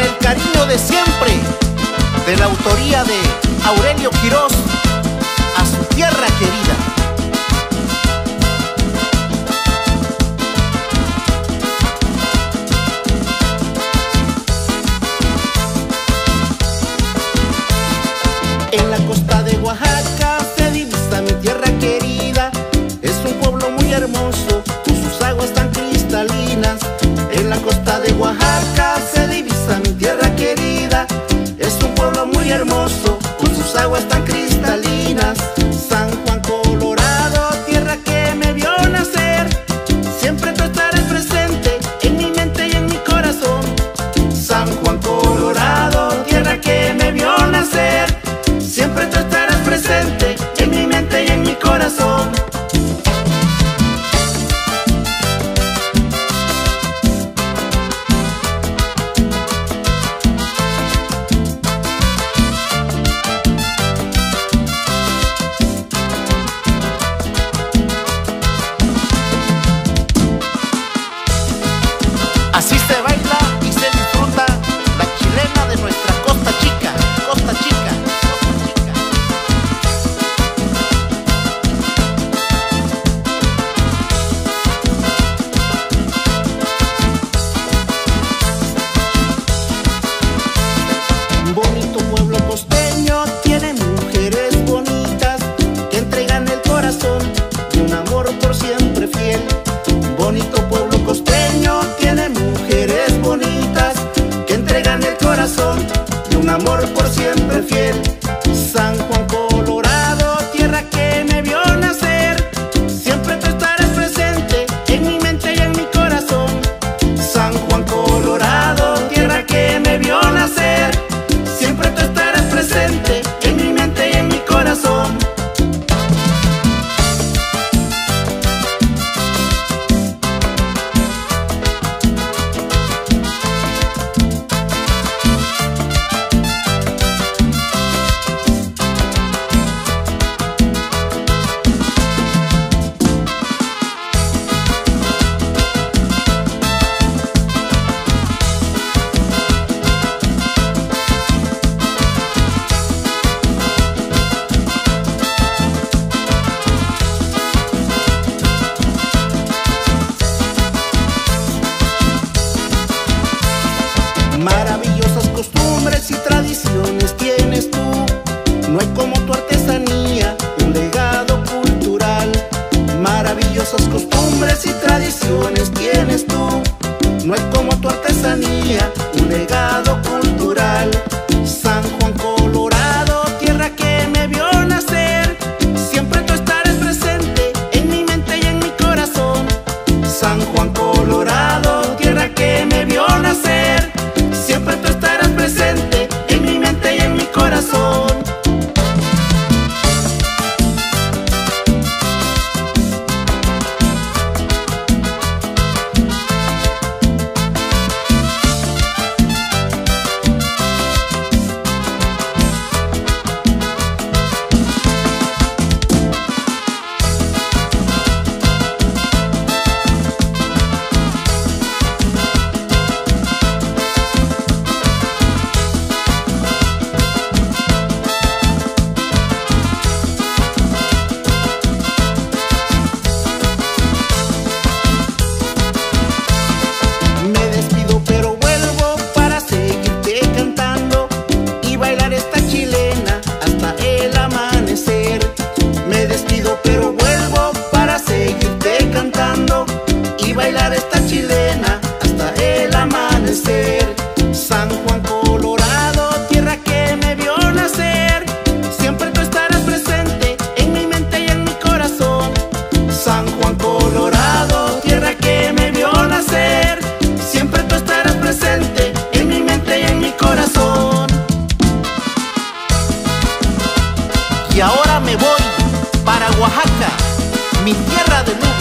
el cariño de siempre del autor. Así se baila. Colorado, tierra que me vio nacer. Siempre tú estarás presente en mi mente y en mi corazón. chilena hasta el amanecer. San Juan Colorado, tierra que me vio nacer. Siempre tú estarás presente en mi mente y en mi corazón. San Juan Colorado, tierra que me vio nacer. Siempre tú estarás presente en mi mente y en mi corazón. Y ahora me voy para Oaxaca, mi tierra de luz.